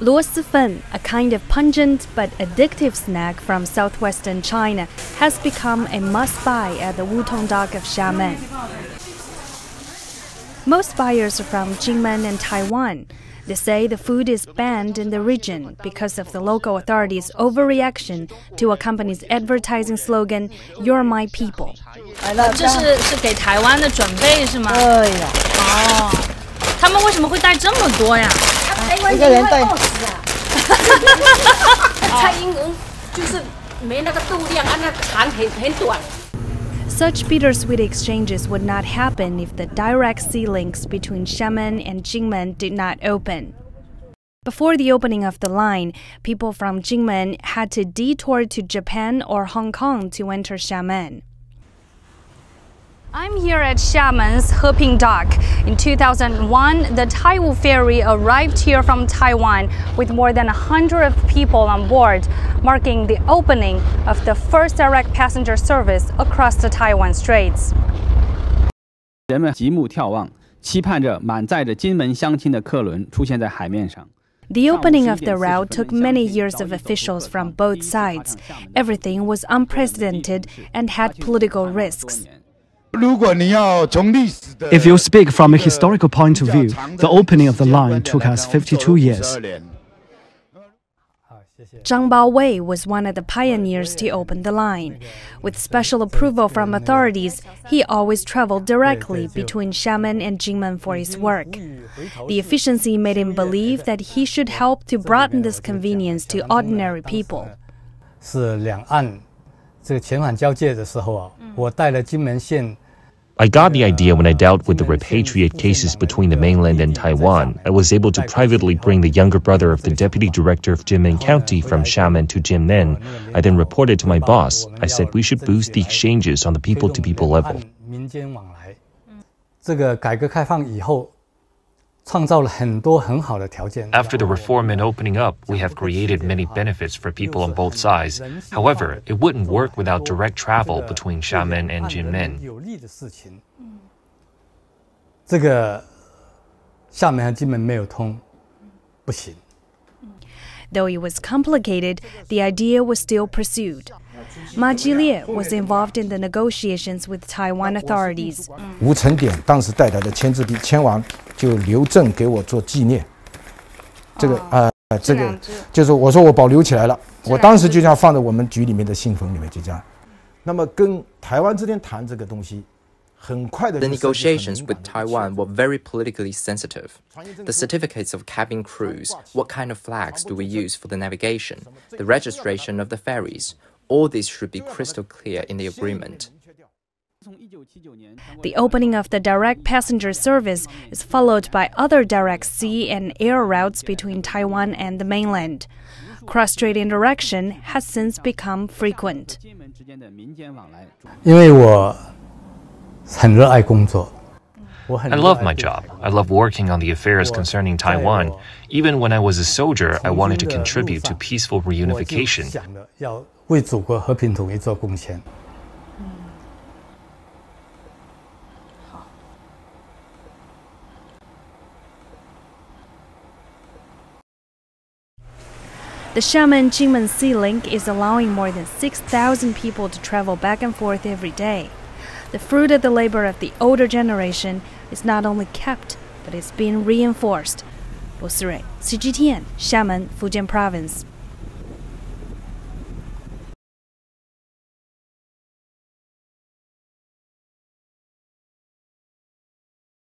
Luosifen, a kind of pungent but addictive snack from southwestern China, has become a must-buy at the Wutong Dock of Xiamen. Most buyers are from Jinmen and Taiwan. They say the food is banned in the region because of the local authorities' overreaction to a company's advertising slogan, "You're my people." 这是是给台湾的准备是吗？对呀。哦，他们为什么会带这么多呀？一个人对。蔡英文就是没那个度量，啊，那长很很短。Such bittersweet exchanges would not happen if the direct sea links between Xiamen and Jinmen did not open. Before the opening of the line, people from Jinmen had to detour to Japan or Hong Kong to enter Xiamen. I'm here at Xiamen's Heping Dock. In 2001, the Taiwu ferry arrived here from Taiwan with more than 100 people on board, marking the opening of the first direct passenger service across the Taiwan Straits. 人们极目眺望，期盼着满载着金门乡亲的客轮出现在海面上。 The opening of the route took many years of officials from both sides. Everything was unprecedented and had political risks. If you speak from a historical point of view, the opening of the line took us 52 years. Zhang Baowei was one of the pioneers to open the line. With special approval from authorities, he always traveled directly between Xiamen and Jinmen for his work. The efficiency made him believe that he should help to broaden this convenience to ordinary people. 这个遣返交界的时候啊，我带了金门县 I got the idea when I dealt with the repatriate cases between the mainland and Taiwan. I was able to privately bring the younger brother of the deputy director of Jinmen County from Xiamen to Jinmen. I then reported to my boss. I said we should boost the exchanges on the people to people level. 民间往来。这个改革开放以后， After the reform and opening up, we have created many benefits for people on both sides. However, it wouldn't work without direct travel between Xiamen and Jinmen. 有利的事情，这个厦门和金门没有通，不行。 Though it was complicated, the idea was still pursued. Ma Jilie was involved in the negotiations with Taiwan authorities. 吴成典当时带来的签字笔签完， 就留证给我做纪念。这个啊、呃这个就是我说我保留起来了，我当时就这样放在我们局里面的信封里面，就这样。那么跟台湾这边谈这个东西，很快的 The negotiations with Taiwan were very politically sensitive. The certificates of cabin crews, what kind of flags do we use for the navigation, the registration of the ferries, all these should be crystal clear in the agreement. The opening of the direct passenger service is followed by other direct sea and air routes between Taiwan and the mainland. Cross-strait interaction has since become frequent. 金门之间的民间往来。因为我很热爱工作，我很 I 热 love 爱 my job. I love working on the affairs concerning Taiwan. Even when I was a soldier, I wanted to contribute to peaceful 我就 reunification. The Xiamen Jinmen Sea Link is allowing more than 6,000 people to travel back and forth every day. The fruit of the labor of the older generation is not only kept, but it's being reinforced. 不思睿，CGTN，厦门，福建 Province。